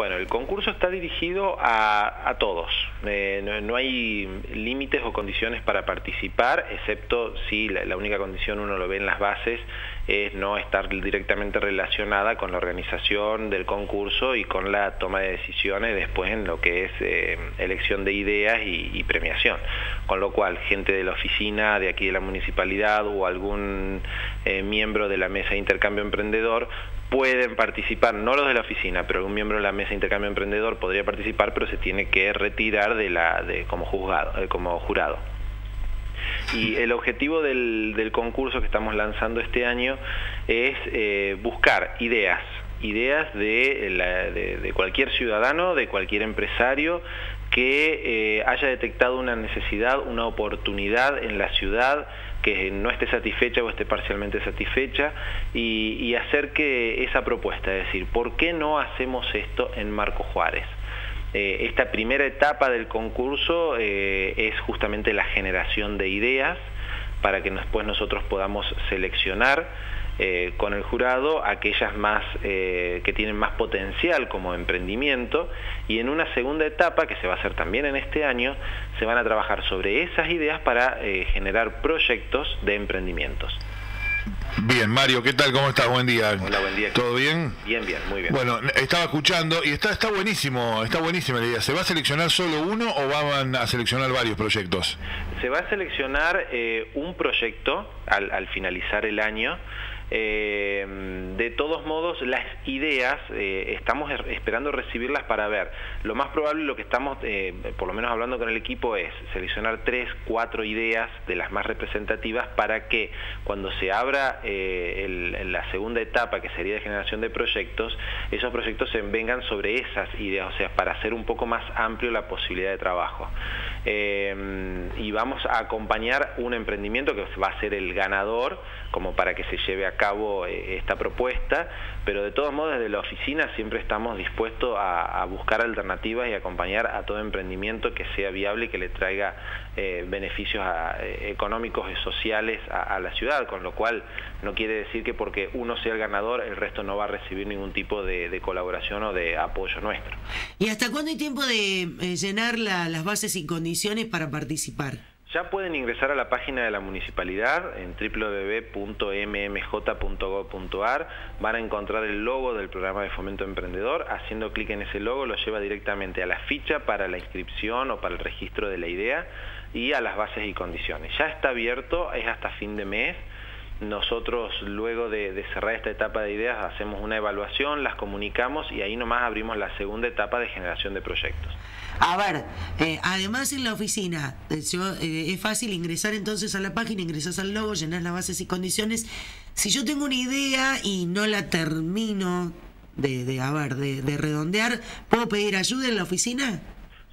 Bueno, el concurso está dirigido a, todos. Eh, no, hay límites o condiciones para participar, excepto si la, única condición uno lo ve en las bases es no estar directamente relacionada con la organización del concurso y con la toma de decisiones después en lo que es eh, elección de ideas y, premiación. Con lo cual, gente de la oficina de aquí de la municipalidad o algún eh, miembro de la mesa de intercambio emprendedor pueden participar, no los de la oficina, pero un miembro de la mesa de intercambio emprendedor podría participar, pero se tiene que retirar de la, de, como, juzgado, eh, como jurado. Y el objetivo del, concurso que estamos lanzando este año es eh, buscar ideas, ideas de, de, cualquier ciudadano, de cualquier empresario que eh, haya detectado una necesidad, una oportunidad en la ciudad, que no esté satisfecha o esté parcialmente satisfecha y, hacer que esa propuesta, es decir, ¿por qué no hacemos esto en Marco Juárez? Eh, esta primera etapa del concurso eh, es justamente la generación de ideas para que después nosotros podamos seleccionar eh, con el jurado aquellas más eh, que tienen más potencial como emprendimiento y en una segunda etapa que se va a hacer también en este año se van a trabajar sobre esas ideas para eh, generar proyectos de emprendimientos. Bien, Mario, ¿qué tal? ¿Cómo estás? Buen día. Hola, buen día. ¿Todo bien? Bien, bien, muy bien. Bueno, estaba escuchando y está, está buenísimo, está buenísima la idea. ¿Se va a seleccionar solo uno o van a seleccionar varios proyectos? Se va a seleccionar un proyecto al, al finalizar el año eh, de todos modos, las ideas eh, estamos er, esperando recibirlas para ver. Lo más probable, lo que estamos, eh, por lo menos hablando con el equipo, es seleccionar tres, cuatro ideas de las más representativas para que cuando se abra la segunda etapa, que sería de generación de proyectos, esos proyectos se vengan sobre esas ideas, o sea, para hacer un poco más amplio la posibilidad de trabajo. y vamos a acompañar un emprendimiento que va a ser el ganador, como para que se lleve a cabo eh, esta propuesta, pero de todos modos desde la oficina siempre estamos dispuestos a, buscar alternativas y acompañar a todo emprendimiento que sea viable y que le traiga eh, beneficios eh, económicos y sociales a, la ciudad, con lo cual no quiere decir que porque uno sea el ganador el resto no va a recibir ningún tipo de, colaboración o de apoyo nuestro. ¿Y hasta cuándo hay tiempo de llenar las bases y condiciones para participar? Ya pueden ingresar a la página de la municipalidad en www.mmj.gov.ar. Van a encontrar el logo del programa de fomento emprendedor. Haciendo clic en ese logo lo lleva directamente a la ficha para la inscripción o para el registro de la idea y a las bases y condiciones. Ya está abierto, es hasta fin de mes. Nosotros luego de, cerrar esta etapa de ideas hacemos una evaluación, las comunicamos y ahí nomás abrimos la segunda etapa de generación de proyectos. A ver, eh, además en la oficina eh, eh, es fácil ingresar entonces a la página, ingresas al logo, llenas las bases y condiciones. Si yo tengo una idea y no la termino de, de a ver, de redondear, ¿puedo pedir ayuda en la oficina?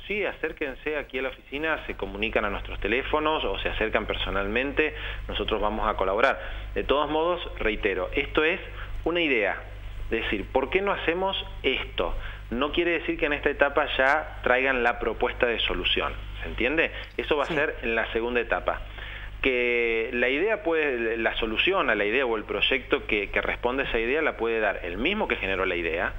Sí, acérquense aquí a la oficina, se comunican a nuestros teléfonos o se acercan personalmente, nosotros vamos a colaborar. De todos modos, reitero, esto es una idea, es decir, ¿por qué no hacemos esto? No quiere decir que en esta etapa ya traigan la propuesta de solución, ¿se entiende? Eso va a ser en la segunda etapa. Que la idea puede, la solución a la idea o el proyecto que, que responde a esa idea la puede dar el mismo que generó la idea,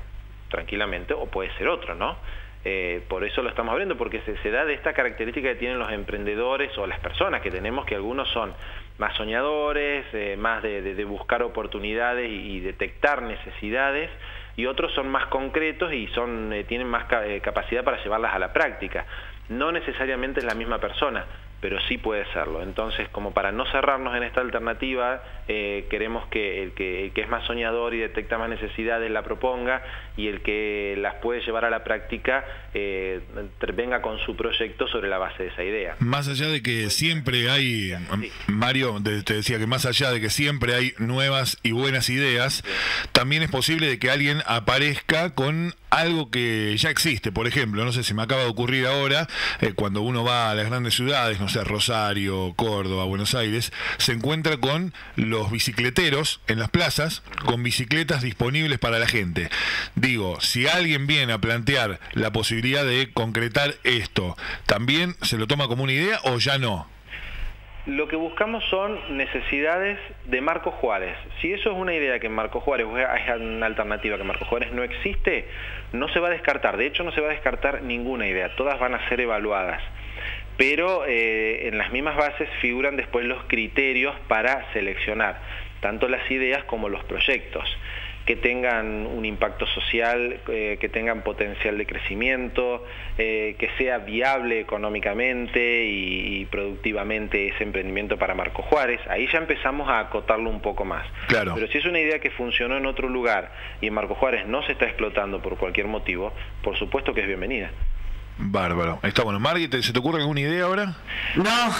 tranquilamente, o puede ser otro, ¿no? Eh, por eso lo estamos abriendo, porque se, da de esta característica que tienen los emprendedores o las personas que tenemos, que algunos son más soñadores, eh, más de, buscar oportunidades y, detectar necesidades, y otros son más concretos y son, eh, tienen más capacidad para llevarlas a la práctica. No necesariamente es la misma persona, pero sí puede serlo. Entonces, como para no cerrarnos en esta alternativa, eh, queremos que el, que es más soñador y detecta más necesidades la proponga y el que las puede llevar a la práctica eh, venga con su proyecto sobre la base de esa idea. Más allá de que siempre hay, Mario, te decía que más allá de que siempre hay nuevas y buenas ideas, también es posible de que alguien aparezca con algo que ya existe. Por ejemplo, no sé, si me acaba de ocurrir ahora, eh, cuando uno va a las grandes ciudades, no sé, Rosario, Córdoba, Buenos Aires, se encuentra con los bicicleteros en las plazas, con bicicletas disponibles para la gente. Digo, si alguien viene a plantear la posibilidad de concretar esto, ¿también se lo toma como una idea o ya no? Lo que buscamos son necesidades de Marco Juárez. Si eso es una idea que Marco Juárez es una alternativa que Marco Juárez no existe, no se va a descartar. De hecho, no se va a descartar ninguna idea. Todas van a ser evaluadas. Pero eh, en las mismas bases figuran después los criterios para seleccionar tanto las ideas como los proyectos que tengan un impacto social, eh, que tengan potencial de crecimiento, eh, que sea viable económicamente y, productivamente ese emprendimiento para Marco Juárez. Ahí ya empezamos a acotarlo un poco más. Claro. Pero si es una idea que funcionó en otro lugar y en Marco Juárez no se está explotando por cualquier motivo, por supuesto que es bienvenida. Bárbaro. Está bueno. Margit, ¿se te ocurre alguna idea ahora? No,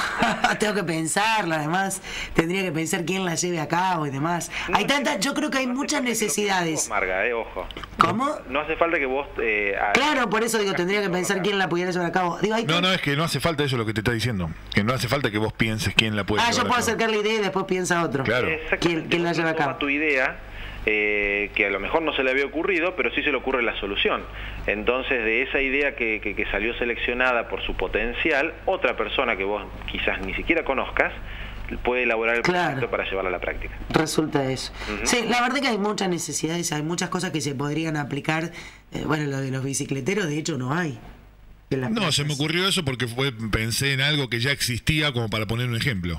tengo que pensarla. Además, tendría que pensar quién la lleve a cabo y demás. hay tantas, yo creo que hay muchas necesidades. Marga, eh, ojo. ¿Cómo? No hace falta que vos. Eh, claro, por eso digo, tendría que pensar quién la pudiera llevar a cabo. no, no, es que no hace falta eso lo que te está diciendo. Que no hace falta que vos pienses quién la puede ah, yo puedo acercar la idea y después piensa otro. Claro. ¿Quién, quién la lleva a cabo? tu idea eh, que a lo mejor no se le había ocurrido, pero sí se le ocurre la solución. Entonces, de esa idea que, salió seleccionada por su potencial, otra persona que vos quizás ni siquiera conozcas, puede elaborar el proyecto para llevarla a la práctica. Resulta eso. Sí, la verdad que hay muchas necesidades, hay muchas cosas que se podrían aplicar. Eh, bueno, lo de los bicicleteros, de hecho, no hay. No, se me ocurrió eso porque fue, pensé en algo que ya existía como para poner un ejemplo.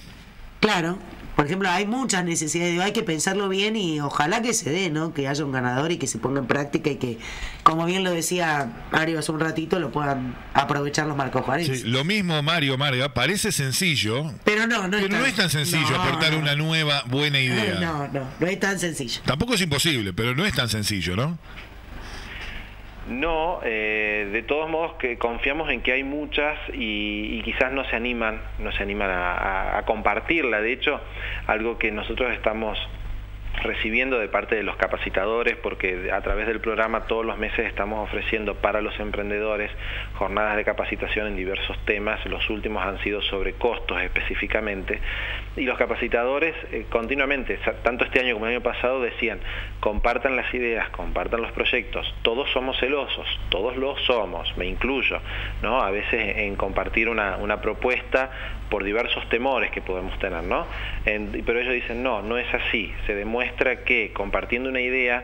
Claro, por ejemplo, hay muchas necesidades, hay que pensarlo bien y ojalá que se dé, ¿no? Que haya un ganador y que se ponga en práctica y que, como bien lo decía Mario hace un ratito, lo puedan aprovechar los Marcos Juárez. Sí, lo mismo, Mario Marga, parece sencillo. Pero no, no, es, tan, no es tan sencillo aportar una nueva buena idea. No, no, no es tan sencillo. Tampoco es imposible, pero no es tan sencillo, ¿no? No, eh, de todos modos que confiamos en que hay muchas y, quizás no se animan, no se animan a, a compartirla. De hecho, algo que nosotros estamos recibiendo de parte de los capacitadores, porque a través del programa todos los meses estamos ofreciendo para los emprendedores jornadas de capacitación en diversos temas, los últimos han sido sobre costos específicamente, y los capacitadores eh, continuamente, tanto este año como el año pasado, decían, compartan las ideas, compartan los proyectos, todos somos celosos, todos lo somos, me incluyo, ¿no? A veces en compartir una, propuesta por diversos temores que podemos tener, ¿no? pero ellos dicen, no, no es así, se demuestra que compartiendo una idea,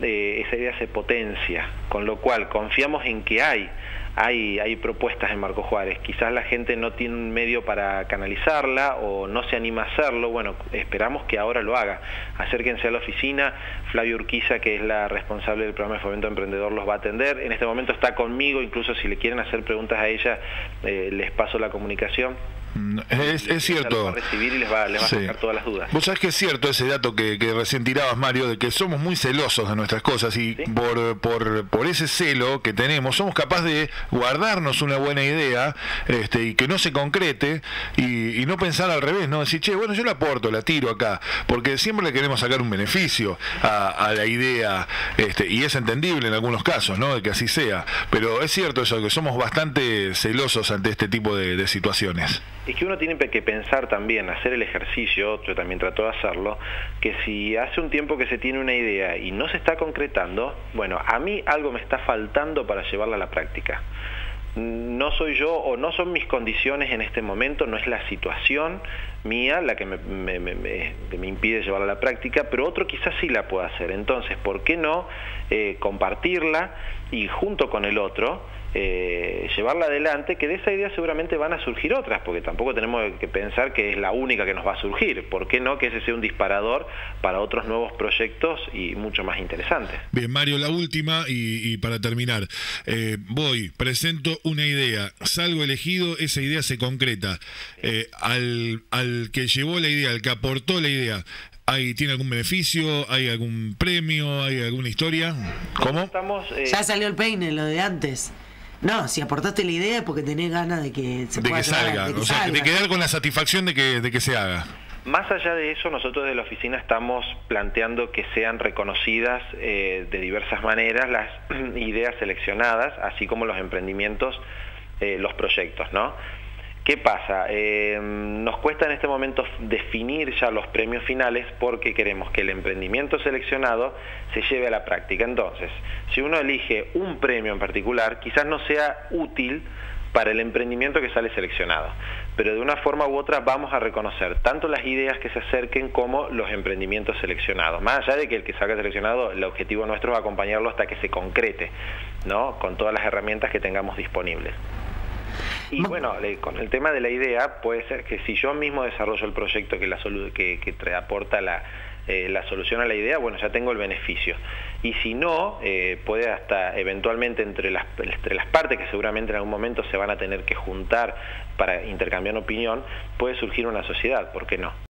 eh, esa idea se potencia, con lo cual confiamos en que hay hay, hay propuestas en Marco Juárez. Quizás la gente no tiene un medio para canalizarla o no se anima a hacerlo. Bueno, esperamos que ahora lo haga. Acérquense a la oficina. Flavio Urquiza, que es la responsable del programa de Fomento Emprendedor, los va a atender. En este momento está conmigo, incluso si le quieren hacer preguntas a ella, eh, les paso la comunicación. Mm, es, cierto. Va a recibir y les va, a sacar todas las dudas. Vos sabés que es cierto ese dato que, recién tirabas, Mario, de que somos muy celosos de nuestras cosas y por, por, por ese celo que tenemos, somos capaces de guardarnos una buena idea este, y que no se concrete y, no pensar al revés, no decir, che, bueno, yo la aporto, la tiro acá, porque siempre le queremos sacar un beneficio a, la idea este, y es entendible en algunos casos, ¿no? De que así sea, pero es cierto eso, que somos bastante celosos ante este tipo de situaciones es que uno tiene que pensar también, hacer el ejercicio, yo también trato de hacerlo, que si hace un tiempo que se tiene una idea y no se está concretando, bueno, a mí algo me está faltando para llevarla a la práctica. No soy yo o no son mis condiciones en este momento, no es la situación mía la que me, impide llevarla a la práctica, pero otro quizás sí la pueda hacer. Entonces, ¿por qué no eh, compartirla y junto con el otro eh, llevarla adelante, que de esa idea seguramente van a surgir otras, porque tampoco tenemos que pensar que es la única que nos va a surgir. ¿Por qué no que ese sea un disparador para otros nuevos proyectos y mucho más interesantes? Bien, Mario, la última y, para terminar. Eh, voy, presento una idea, salgo elegido, esa idea se concreta. Eh, al, al que llevó la idea, al que aportó la idea, ¿Hay, ¿Tiene algún beneficio? ¿Hay algún premio? ¿Hay alguna historia? ¿Cómo? Estamos, ya salió el peine, lo de antes. No, si aportaste la idea es porque tenés ganas de que se de que salga, o sea, de quedar con la satisfacción de que, de que se haga. Más allá de eso, nosotros de la oficina estamos planteando que sean reconocidas eh, de diversas maneras las ideas seleccionadas, así como los emprendimientos, eh, los proyectos, ¿no? ¿Qué pasa? Eh, nos cuesta en este momento definir ya los premios finales porque queremos que el emprendimiento seleccionado se lleve a la práctica. Entonces, si uno elige un premio en particular, quizás no sea útil para el emprendimiento que sale seleccionado. Pero de una forma u otra vamos a reconocer tanto las ideas que se acerquen como los emprendimientos seleccionados. Más allá de que el que salga seleccionado, el objetivo nuestro es acompañarlo hasta que se concrete, ¿no? Con todas las herramientas que tengamos disponibles. Y bueno, con el tema de la idea, puede ser que si yo mismo desarrollo el proyecto que, la que, que aporta la, eh, la solución a la idea, bueno, ya tengo el beneficio. Y si no, eh, puede hasta eventualmente entre las, entre las partes, que seguramente en algún momento se van a tener que juntar para intercambiar opinión, puede surgir una sociedad, ¿por qué no?